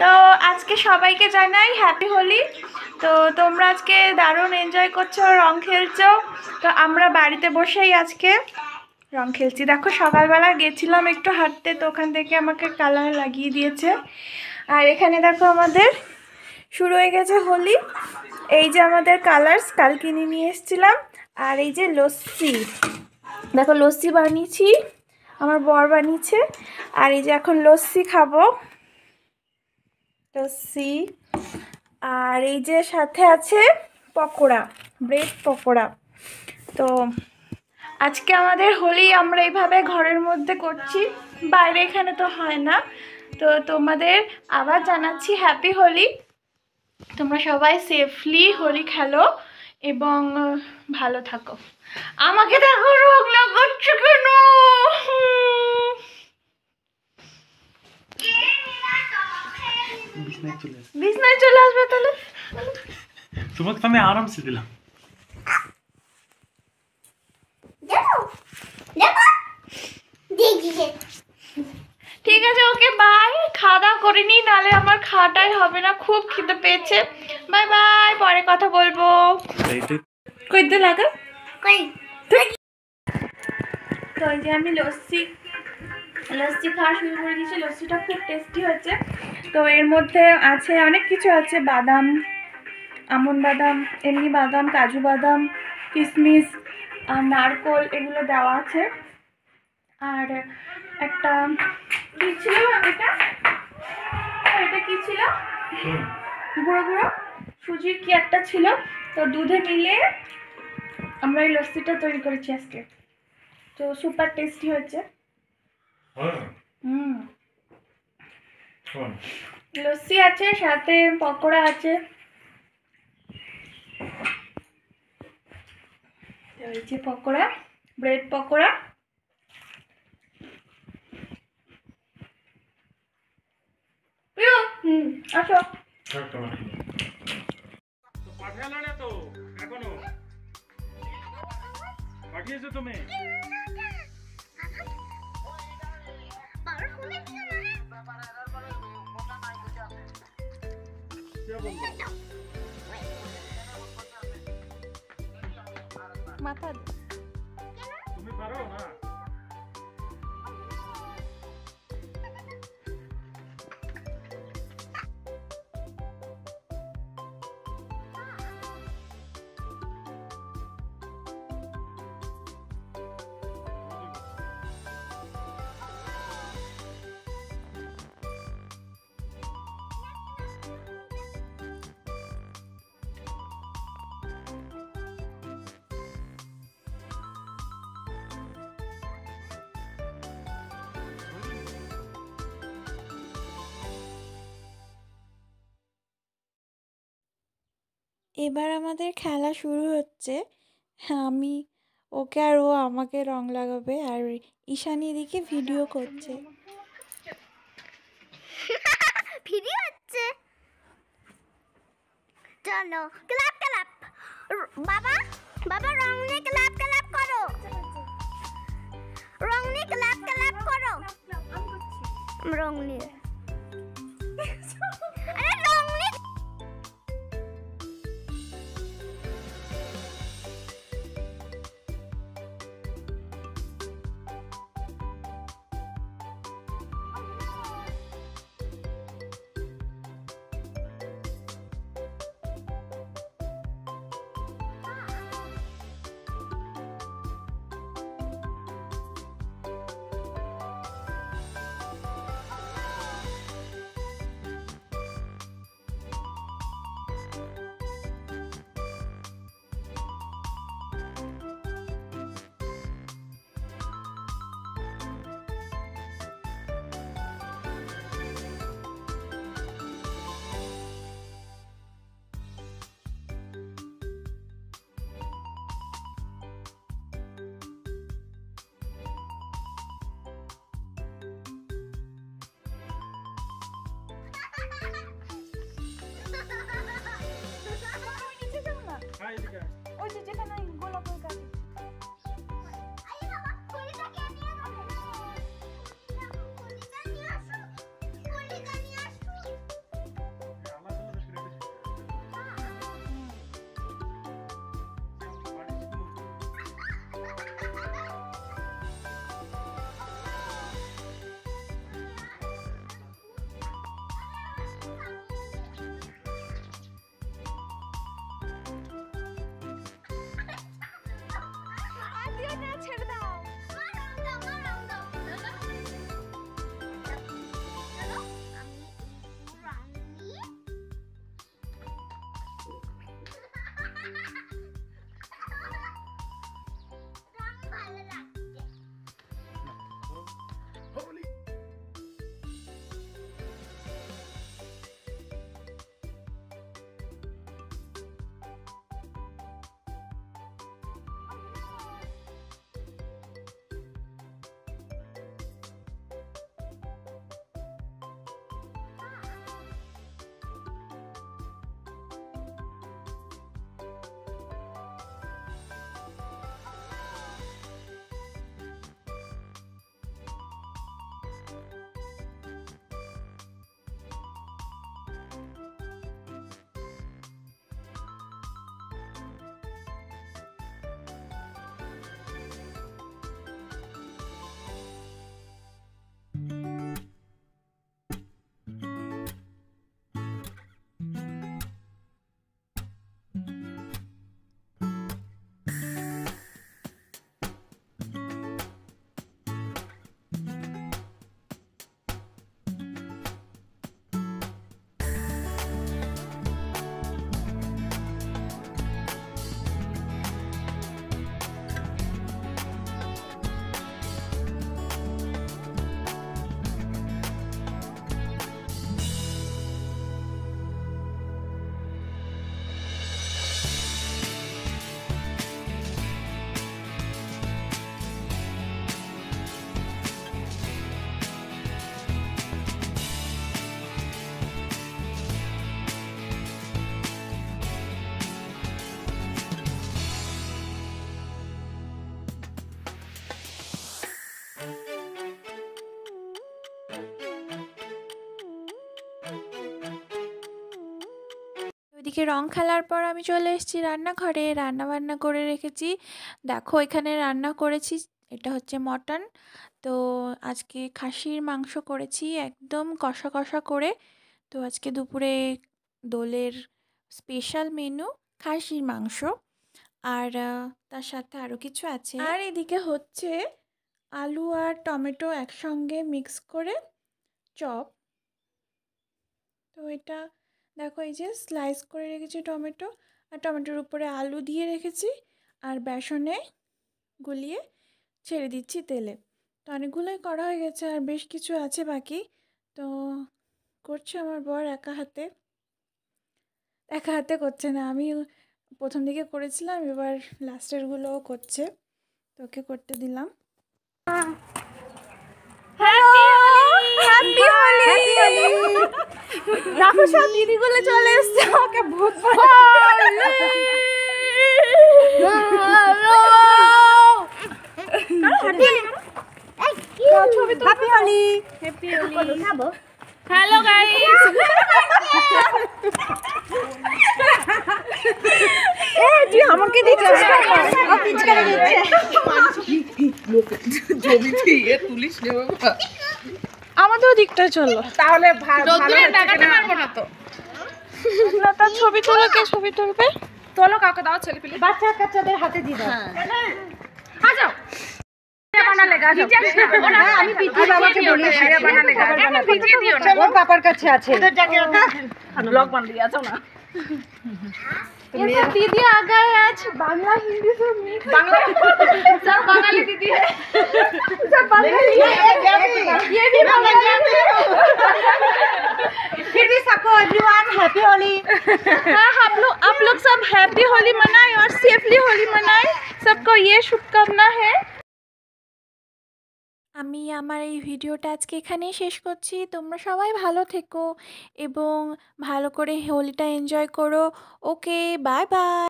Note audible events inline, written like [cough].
তো আজকে সবাইকে জানাই হ্যাপি হোলি। তো তোমরা আজকে দারুণ এনজয় করছ, রং খেলছো। তো আমরা বাড়িতে বসেই আজকে রং খেলছি। দেখো, সকালবেলা গেছিলাম একটু হাঁটতে, তো ওখান থেকে আমাকে কালার লাগিয়ে দিয়েছে। আর এখানে দেখো আমাদের শুরু হয়ে গেছে হোলি। এই যে আমাদের কালার্স কাল কিনে নিয়ে এসেছিলাম। আর এই যে লস্যি। দেখো, লস্যি বানিয়েছি, আমার বর বানিয়েছে। আর এই যে এখন লস্যি খাব। লস্যি আর এই যে সাথে আছে পকোড়া, ব্রেড পকোড়া। তো আজকে আমাদের হোলি আমরা এইভাবে ঘরের মধ্যে করছি, বাইরে এখানে তো হয় না। তো তোমাদের আবার জানাচ্ছি হ্যাপি হোলি। তোমরা সবাই সেফলি হোলি খেলো এবং ভালো থাকো। আমাকে দেখো রোগ লাগাচ্ছে কেন? বিছনায় চলে আসে বিছনায় চলে আসবে তাহলে? তোমাকে তো আমি আরামসে দিলাম। ঠিক আছে ওকে বাই খাওয়া দাওয়া করে নি নালে আমার খাওয়াটাই হবে না। খুব খিদে পেয়েছে। বাই বাই পরে কথা বলব। কইতে লাগা। তো এই যে আমি লস্যি লস্যি খাওয়া শুরু করে দিয়েছি। লস্যিটা খুব টেস্টি হচ্ছে তো এর মধ্যে আছে অনেক কিছু আছে। বাদাম, আমন বাদাম, এমনি বাদাম, কাজু বাদাম কিশমিশ আর নারকোল এগুলো দেওয়া আছে। আর একটা কি ছিল এটা? এটা কি ছিল? গুঁড়ো গুঁড়ো। সুজির কি একটা ছিল? তো দুধে মিলিয়ে আমরা এই লস্যিটা তৈরি করেছি আজকে। তো সুপার টেস্টি হয়েছে। লস্যি আছে সাথে পকোড়া আছে। এই যে পকোড়া ব্রেড পকোড়া। হুম আসো। পাঠালে না তো এখনও। পাঠিয়েছো তুমি? কে এবার আমাদের খেলা শুরু হচ্ছে। আমি, ওকে আর ও আমাকে রং লাগাবে আর ঈশানি এদিকে ভিডিও করছে। [laughs] ভিডিও হচ্ছে। চলো, ক্লাপ ক্লাপ। বাবা বাবা, রং নিয়ে ক্লাপ ক্লাপ করো। রং নিয়ে ক্লাপ ক্লাপ করো। রং নিয়ে। 直接看呢。দিও না ছেড়ে ওইদিকে রং খেলার পর আমি চলে এসেছি রান্নাঘরে। রান্না বান্না করে রেখেছি। দেখো, এখানে রান্না করেছি, এটা হচ্ছে মটন। তো আজকে খাসির মাংস করেছি, একদম কষা কষা করে। তো আজকে দুপুরে দোলের স্পেশাল মেনু খাসির মাংস। আর তার সাথে আরও কিছু আছে। আর এদিকে হচ্ছে আলু আর টমেটো একসঙ্গে মিক্স করে চপ। তো এটা দেখো এই যে স্লাইস করে রেখেছি টমেটো, আর টমেটোর উপরে আলু দিয়ে রেখেছি, আর বেসনে গুলিয়ে ছেড়ে দিচ্ছি তেলে। তো অনেকগুলোই করা হয়ে গেছে, আর বেশ কিছু আছে বাকি। তো করছে আমার বর একা হাতে। একা হাতে করছে না, আমি প্রথম দিকে করেছিলাম, এবার লাস্টেরগুলোও করছে। তোকে করতে দিলাম। হ্যাপি হোলি দেখো সব দিদিগুলো চলে এসছে আমাকে ভূত হ্যাপি হোলি হ্যালো গাইস এ তুই আমাকে দিচ্ছিস ও পিচকারি দিচ্ছে। দিয়ে তুলিস নে বাবা। আমাদের দিকটা চলো। তাহলে না তো। ছবি তুলো কে ছবি তুলবে? তোলো কাউকে দাও ছেলে পেলে। বাচ্চা কাচ্চাদের হাতে দিয়ে দাও। যাও। বানালে গা যাও। হ্যাঁ, আমি পিঠে বাবাকে বলি ওর পাপার কাছে আছে ব্লগ বান দিয়ে যাও तो ये सब दीदी आ गए आज। बांग्ला हिंदी सब मिक्स बांग्ला सब बंगाली दीदी है। सब बंगाली ये भी बंगाली फिर भी सबको एवरीवन हैप्पी होली। हाँ, आप लोग आप लोग सब हैप्पी होली मनाए और सेफली होली मनाए। सबको ये शुभकामना है। আমি আমার এই ভিডিওটা আজকে এখানেই শেষ করছি। তোমরা সবাই ভালো থেকো এবং ভালো করে হোলিটা এনজয় করো। Okay bye bye